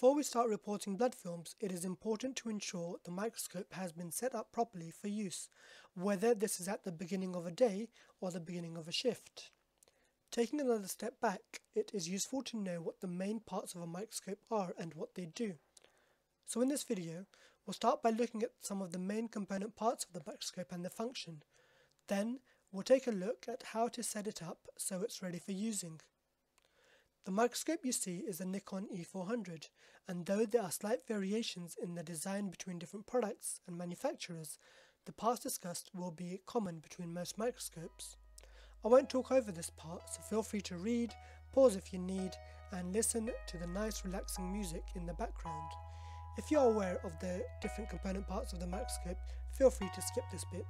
Before we start reporting blood films, it is important to ensure the microscope has been set up properly for use, whether this is at the beginning of a day or the beginning of a shift. Taking another step back, it is useful to know what the main parts of a microscope are and what they do. So in this video, we'll start by looking at some of the main component parts of the microscope and their function. Then, we'll take a look at how to set it up so it's ready for using. The microscope you see is a Nikon E400 and though there are slight variations in the design between different products and manufacturers, the parts discussed will be common between most microscopes. I won't talk over this part so feel free to read, pause if you need and listen to the nice relaxing music in the background. If you are aware of the different component parts of the microscope, feel free to skip this bit.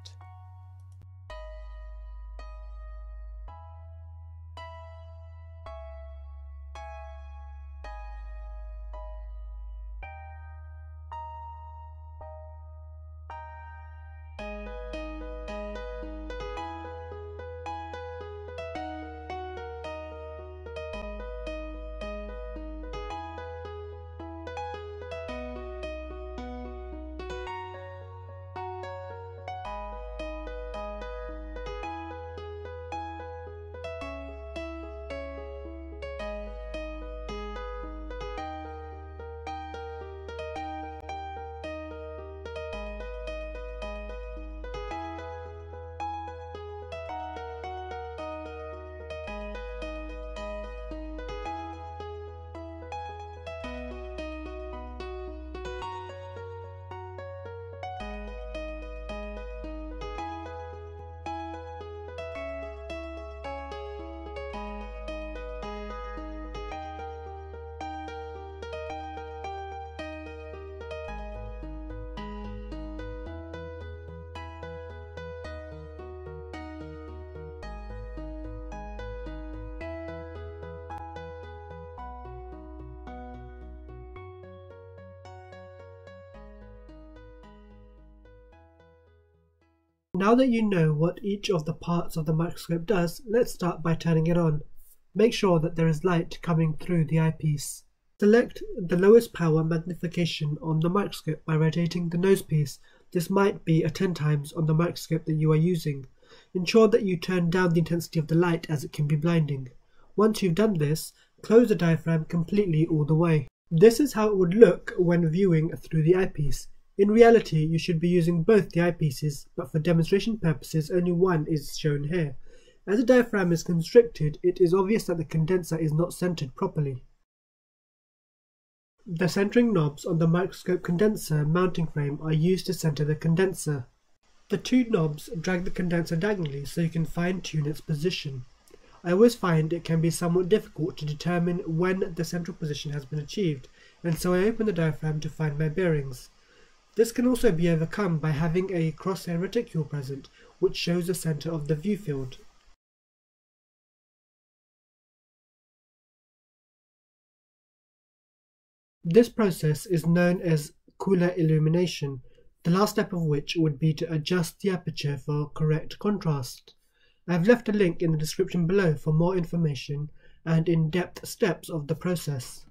Now that you know what each of the parts of the microscope does, let's start by turning it on. Make sure that there is light coming through the eyepiece. Select the lowest power magnification on the microscope by rotating the nosepiece. This might be a 10 times on the microscope that you are using. Ensure that you turn down the intensity of the light as it can be blinding. Once you've done this, close the diaphragm completely all the way. This is how it would look when viewing through the eyepiece. In reality, you should be using both the eyepieces, but for demonstration purposes only one is shown here. As the diaphragm is constricted, it is obvious that the condenser is not centered properly. The centering knobs on the microscope condenser mounting frame are used to center the condenser. The two knobs drag the condenser diagonally so you can fine-tune its position. I always find it can be somewhat difficult to determine when the central position has been achieved, and so I open the diaphragm to find my bearings. This can also be overcome by having a crosshair reticule present, which shows the center of the view field. This process is known as Köhler illumination, the last step of which would be to adjust the aperture for correct contrast. I have left a link in the description below for more information and in-depth steps of the process.